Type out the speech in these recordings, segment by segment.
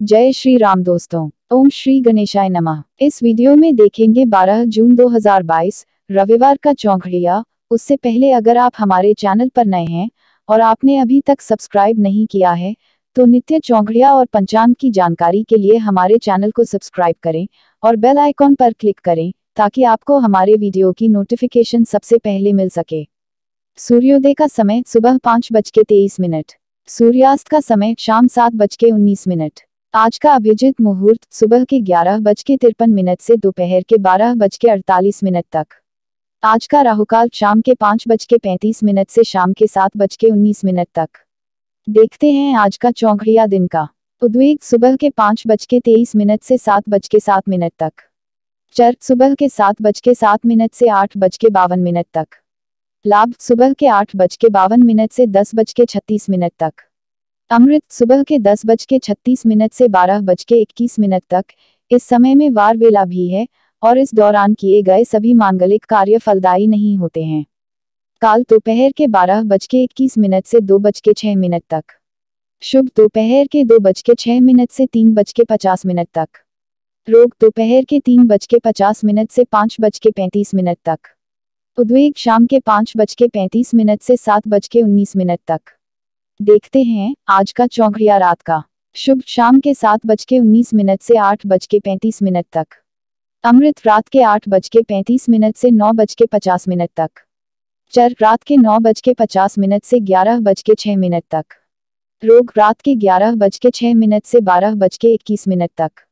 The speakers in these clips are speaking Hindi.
जय श्री राम दोस्तों, ओम श्री गणेशाय नमः। इस वीडियो में देखेंगे 12 जून 2022 रविवार का चौंकड़िया उससे पहले अगर आप हमारे चैनल पर नए हैं और आपने अभी तक सब्सक्राइब नहीं किया है तो नित्य चौंकड़िया और पंचांग की जानकारी के लिए हमारे चैनल को सब्सक्राइब करें और बेल आइकॉन पर क्लिक करें ताकि आपको हमारे वीडियो की नोटिफिकेशन सबसे पहले मिल सके। सूर्योदय का समय सुबह पाँच बज के तेईस मिनट, सूर्यास्त का समय शाम सात बज के उन्नीस मिनट। आज का अभिजित मुहूर्त सुबह के ग्यारह बज के तिरपन मिनट से दोपहर के बारह बज के अड़तालीस मिनट तक। आज का राहुकाल शाम के पाँच बज के पैंतीस मिनट से शाम के सात बज के उन्नीस मिनट तक। देखते हैं आज का चौंकड़िया दिन का। उद्वेग सुबह के पाँच बज के तेईस मिनट से सात बज के सात मिनट तक। चर सुबह के सात बज के सात मिनट से आठ बज के बावन मिनट तक। लाभ सुबह के आठ बज के बावन मिनट से दस बज के छत्तीस मिनट तक। अमृत सुबह के दस बज के छत्तीस मिनट से बारह बज के इक्कीस मिनट तक, इस समय में वार वेला भी है, और इस दौरान किए गए सभी मांगलिक कार्य फलदायी नहीं होते हैं। काल दोपहर के बारह बज के इक्कीस मिनट से दो बज के छह मिनट तक। शुभ दोपहर के दो बज के छह मिनट से तीन बज के पचास मिनट तक। रोग दोपहर के तीन बज के पचास मिनट से पाँच बज के पैंतीस मिनट तक। उद्वेग शाम के पाँच बज के पैंतीस मिनट से सात बज के उन्नीस मिनट तक। देखते हैं आज का चौंकड़िया रात का शुभ शाम के सात बज के उन्नीस मिनट से आठ बज के पैंतीस मिनट तक अमृत रात के आठ बज के पैंतीस मिनट से नौ बज के पचास मिनट तक चर रात के नौ बज के पचास मिनट से ग्यारह बज के छह मिनट तक रोग रात के ग्यारह बज के छह मिनट से बारह बज के इक्कीस मिनट तक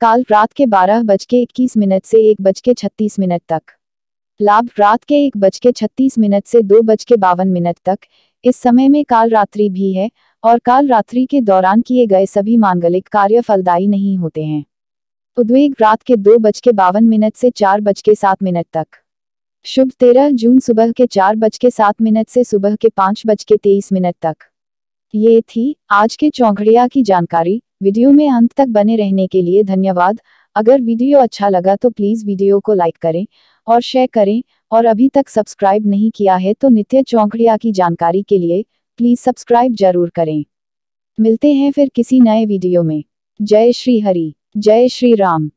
काल रात के बारह बज के इक्कीस मिनट से एक बज के छत्तीस मिनट तक लाभ रात के एक बज के छत्तीस मिनट से दो बज के बावन मिनट तक इस समय में काल रात्रि भी है और काल रात्रि के दौरान किए गए सभी मांगलिक कार्य फलदायी नहीं होते हैं। उद्वेग रात के दो बज के बावन मिनट से चार बज के सात मिनट तक। शुभ तेरह जून सुबह के चार बज के सात मिनट से सुबह के पाँच बज के तेईस मिनट तक। ये थी आज के चौघड़िया की जानकारी। वीडियो में अंत तक बने रहने के लिए धन्यवाद। अगर वीडियो अच्छा लगा तो प्लीज़ वीडियो को लाइक करें और शेयर करें। और अभी तक सब्सक्राइब नहीं किया है तो नित्य चौंकड़िया की जानकारी के लिए प्लीज़ सब्सक्राइब ज़रूर करें। मिलते हैं फिर किसी नए वीडियो में। जय श्री हरि। जय श्री राम।